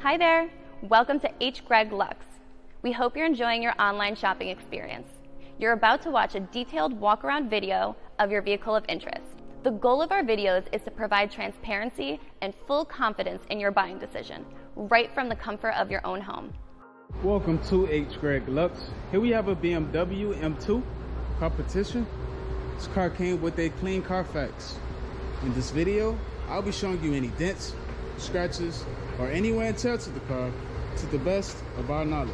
Hi there. Welcome to HGreg Lux. We hope you're enjoying your online shopping experience. You're about to watch a detailed walk around video of your vehicle of interest. The goal of our videos is to provide transparency and full confidence in your buying decision, right from the comfort of your own home. Welcome to HGreg Lux. Here we have a BMW M2 competition. This car came with a clean Carfax. In this video, I'll be showing you any dents, scratches, or any wear and tear to the car to the best of our knowledge.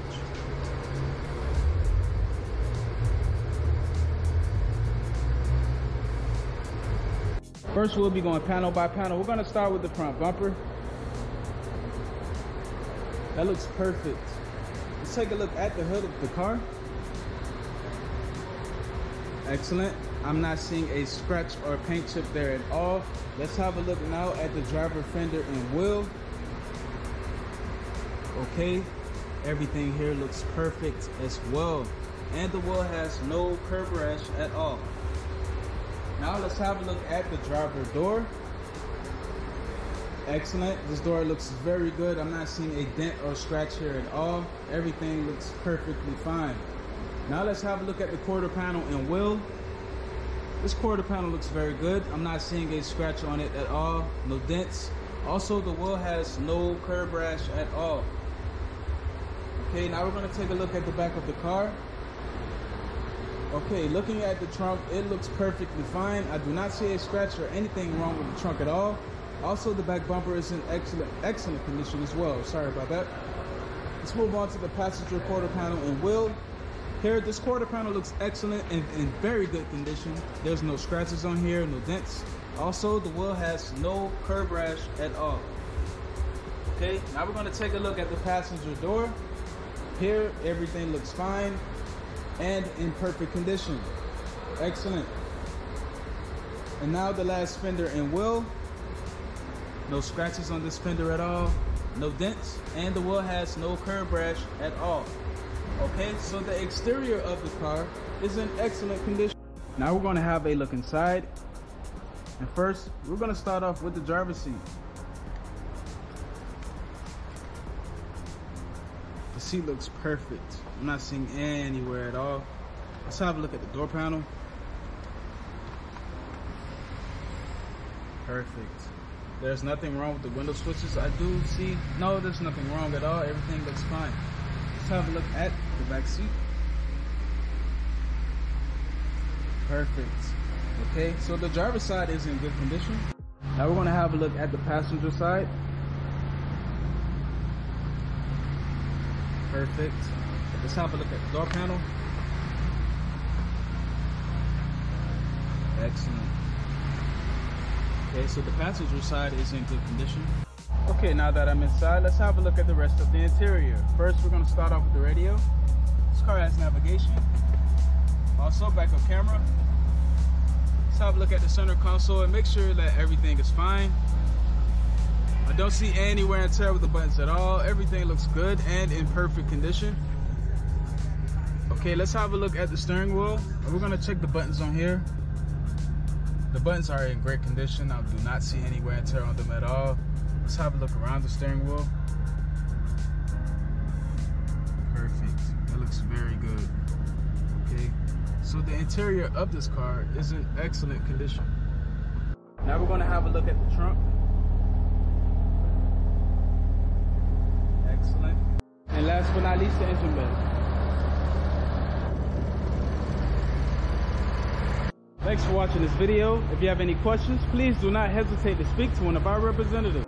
First, we'll be going panel by panel. We're gonna start with the front bumper. That looks perfect. Let's take a look at the hood of the car. Excellent. I'm not seeing a scratch or paint chip there at all. Let's have a look now at the driver fender and wheel. Okay, everything here looks perfect as well. And the wheel has no curb rash at all. Now let's have a look at the driver door. Excellent. This door looks very good. I'm not seeing a dent or scratch here at all. Everything looks perfectly fine. Now let's have a look at the quarter panel and wheel. This quarter panel looks very good. I'm not seeing a scratch on it at all. No dents. Also, the wheel has no curb rash at all. Okay, now we're going to take a look at the back of the car. Okay, looking at the trunk, it looks perfectly fine. I do not see a scratch or anything wrong with the trunk at all. Also, the back bumper is in excellent, excellent condition as well. Sorry about that. Let's move on to the passenger quarter panel and wheel. Here, this quarter panel looks excellent and in very good condition. There's no scratches on here, no dents. Also, the wheel has no curb rash at all. Okay, now we're gonna take a look at the passenger door. Here, everything looks fine and in perfect condition. Excellent. And now the last fender and wheel. No scratches on this fender at all. No dents. And the wheel has no curb rash at all. Okay, so the exterior of the car is in excellent condition. Now we're going to have a look inside. And first, we're going to start off with the driver's seat. The seat looks perfect. I'm not seeing anywhere at all. Let's have a look at the door panel. Perfect. There's nothing wrong with the window switches. I do see, no, there's nothing wrong at all. Everything looks fine. Let's have a look at the back seat. Perfect. Okay, so the driver's side is in good condition. Now we're gonna have a look at the passenger side. Perfect. Let's have a look at the door panel. Excellent. Okay, so the passenger side is in good condition. Okay, now that I'm inside, let's have a look at the rest of the interior. First, we're gonna start off with the radio. This car has navigation. Also, backup camera. Let's have a look at the center console and make sure that everything is fine. I don't see any wear and tear with the buttons at all. Everything looks good and in perfect condition. Okay, let's have a look at the steering wheel. We're gonna check the buttons on here. The buttons are in great condition. I do not see any wear and tear on them at all. Let's have a look around the steering wheel. Perfect. It looks very good. Okay. So the interior of this car is in excellent condition. Now we're gonna have a look at the trunk. Excellent. And last but not least, the engine bay. Thanks for watching this video. If you have any questions, please do not hesitate to speak to one of our representatives.